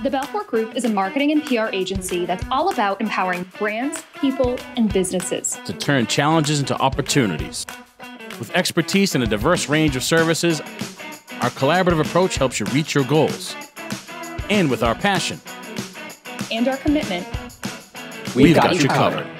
The Belfort Group is a marketing and PR agency that's all about empowering brands, people, and businesses to turn challenges into opportunities. With expertise in a diverse range of services, our collaborative approach helps you reach your goals. And with our passion and our commitment, we've, we've got, got, you covered. covered.